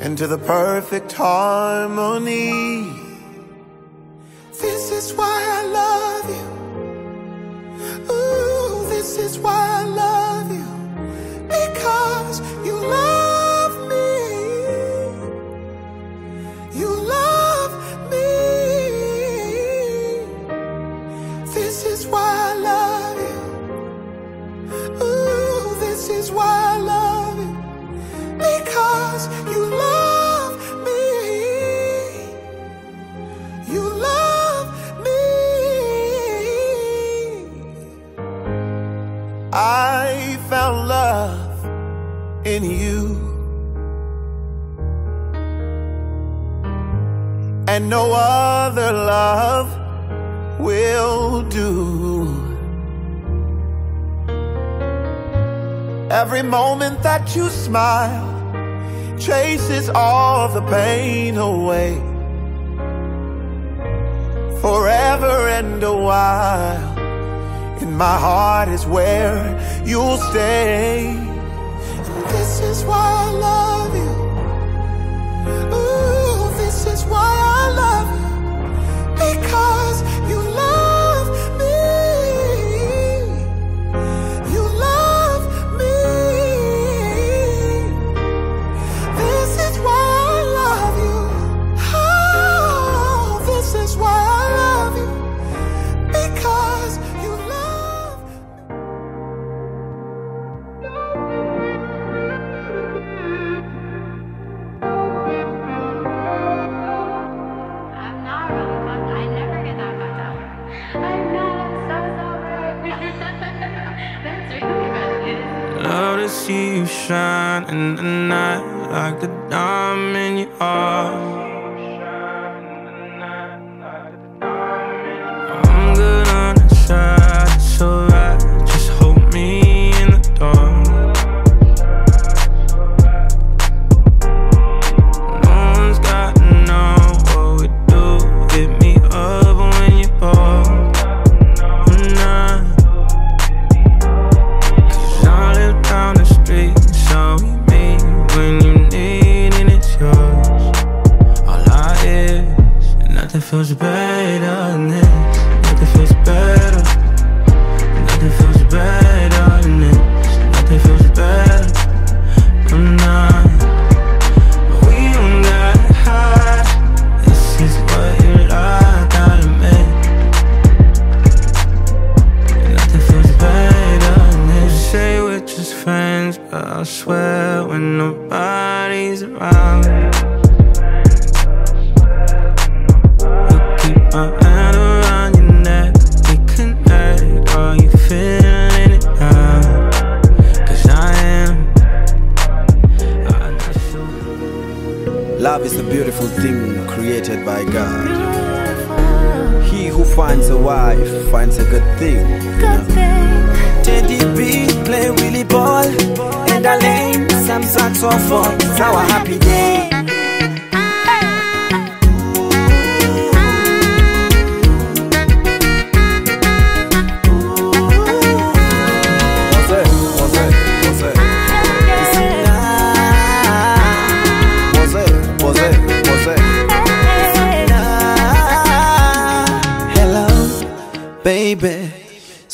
into the perfect harmony. This is why I love you. Ooh, this is why I love you. Because you love me. You love me. This is why I love you. Ooh, this is why I love you. No other love will do. Every moment that you smile chases all the pain away. Forever and a while, in my heart is where you'll stay. And this is why I love you. See you shine in the night like the diamond you are. Finds a good thing. Teddy B play Willie ball and a lane some saxophone. It's our happy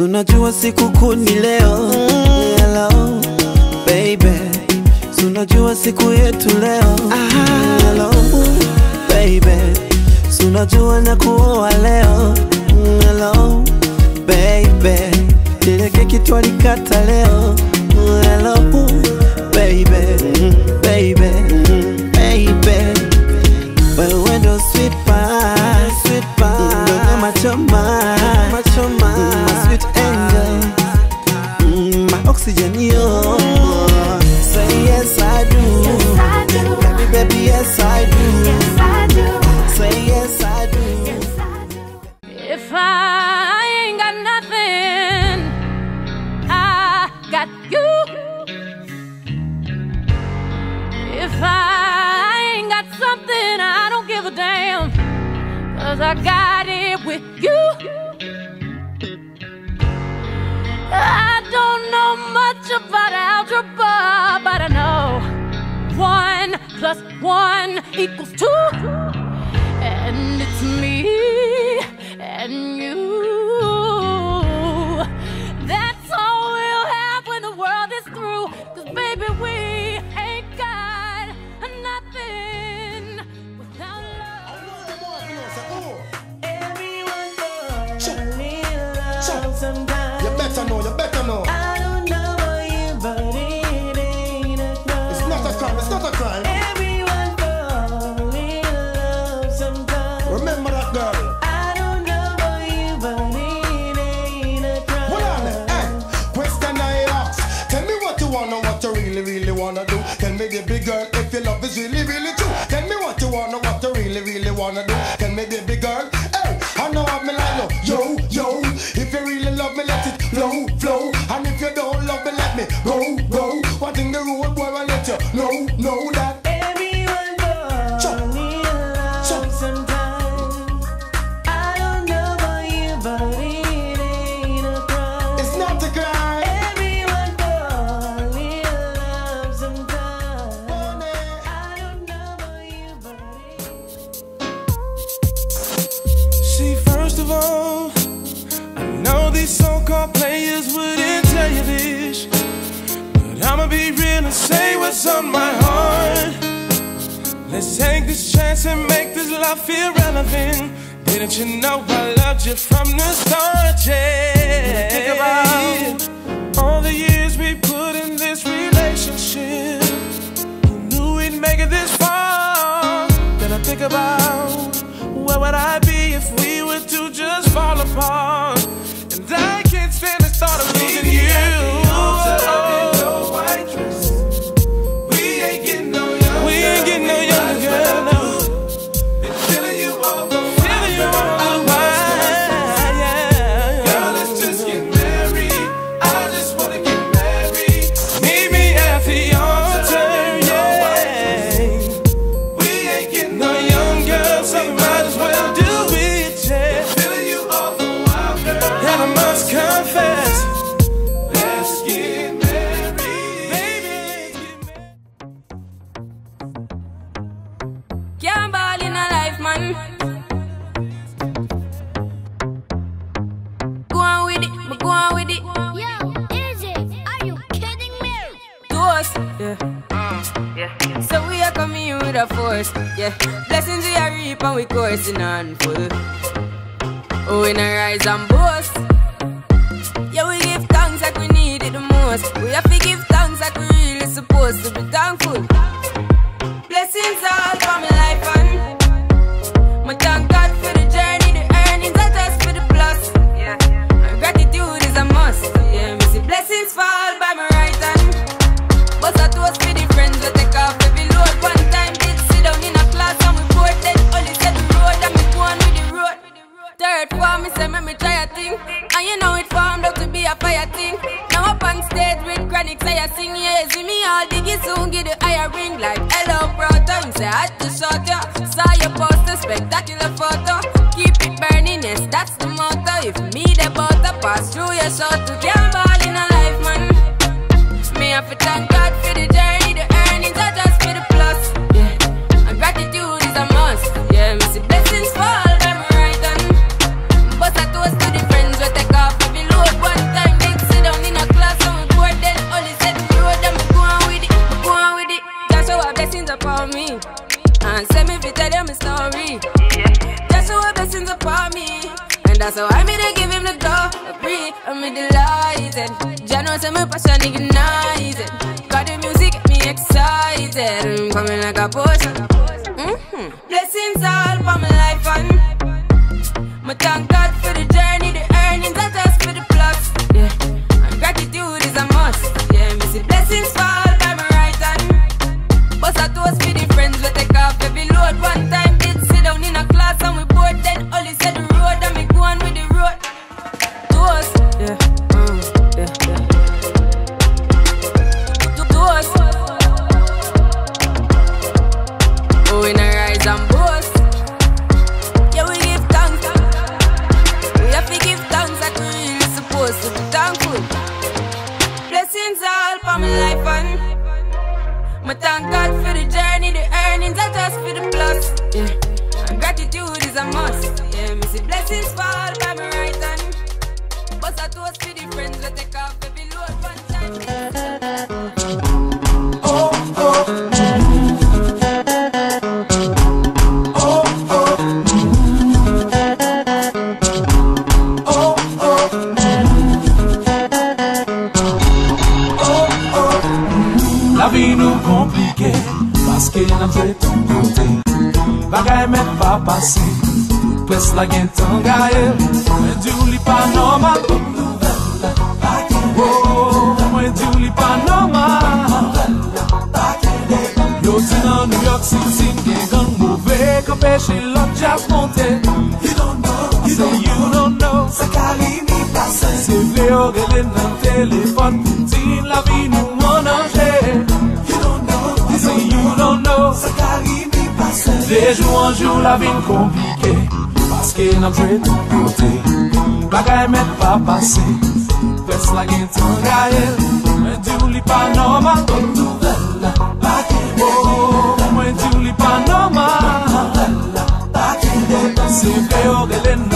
So unajua siku kuu ni leo. Hello, baby. Sunajua siku yetu leo. Hello, baby. Sunajua unajua na kuoa leo. Hello, baby. Ile keki twalikata leo. Equals two. And it's me and you. Wanna do. Tell me, baby girl, what's on my heart. Let's take this chance and make this love feel relevant. Didn't you know I loved you from the start? Yeah. Think about all the years we put in this relationship. Who knew we'd make it this far? Then I think about where would I Yeah, yeah, yeah. So we are coming with a force. Yeah, blessings we are reap and we coursing on full. Oh, we rise and boast. Yeah, we give thanks like we need it the most. We have If me the butter pass through your shot to get ball in a life, man. Me have to thank God for the journey, the earnings are just for the plus. Yeah, and gratitude is a must. Yeah, me see blessings fall. upon me. And send me to tell you my story. That's how blessings upon me. That's how I made to give him the glory. I'm delighted. Jano say my passion ignited. Got the music get me excited. I'm coming like a potion. Mm-hmm. Blessings all for my life and my thank God for the journey, the earnings are just for the plus. Yeah, and gratitude is a must. Yeah, see blessings fall. Thank God for the journey, the earnings are just for the plus. Yeah. And gratitude is a must. Yeah, me see blessings fall by my right hand. But I toast for the friends that take off every load one time. La vi nou komplike Paske nan jwe ton kote Bagay men pa pase Tout pres la gen tan gaye Mwen di ou li pa normal. Oh, Mwen di ou li pa normal. Yo ti nan New York City Gen gan mouve Kopeche lot jazz monte You don't know You don't you don't know. Sakali mi pase Se vle o gele nan telefon Poutin la vi nou an anje De jou an jou la vin komplike Paske nan jwe tout kote Bagay men pa pase Pes la gen tan gaye Mwen di ou li pa normal Ton nouvel la Pa Baki de Mwen di ou li pa normal Kon nouvel la Baki de Se vre ou gelen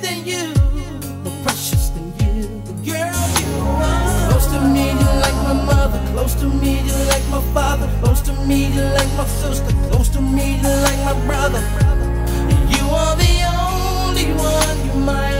than you, more precious than you. Girl, you close to me, you like my mother, close to me, you like my father, close to me, you like my sister, close to me, you like my brother. You are the only one, you're my